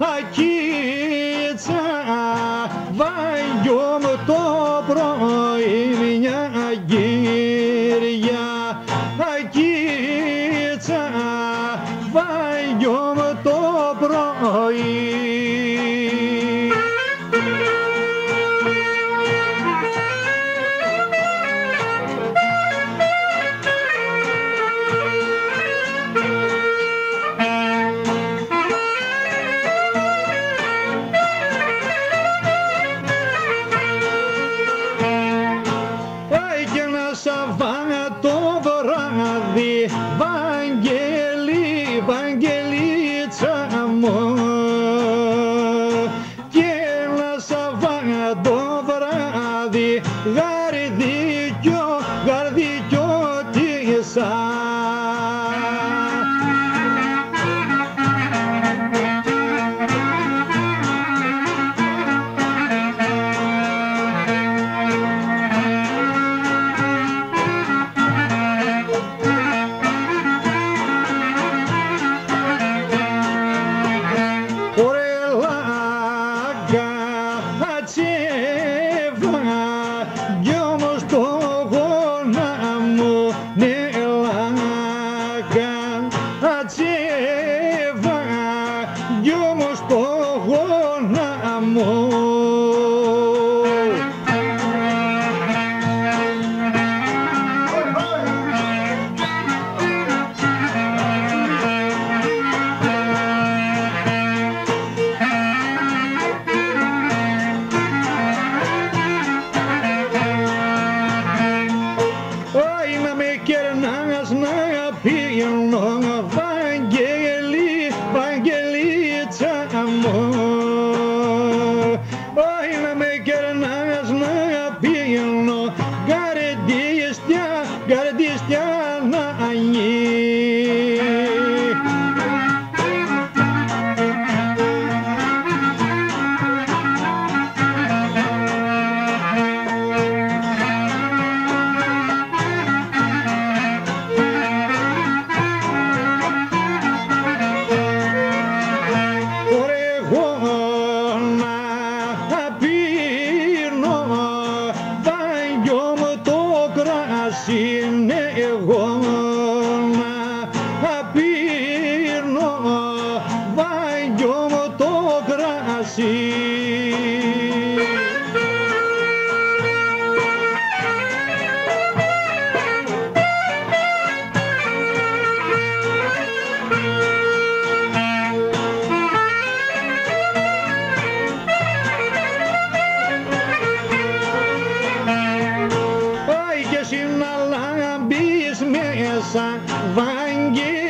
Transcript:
Ακίτσα βαγιό το πρωί μια γύρια Ακίτσα βαγιό το πρωί Σαββάτο βράδυ, amor. μας είναι εγώ να το κρασί. Varsa Vangi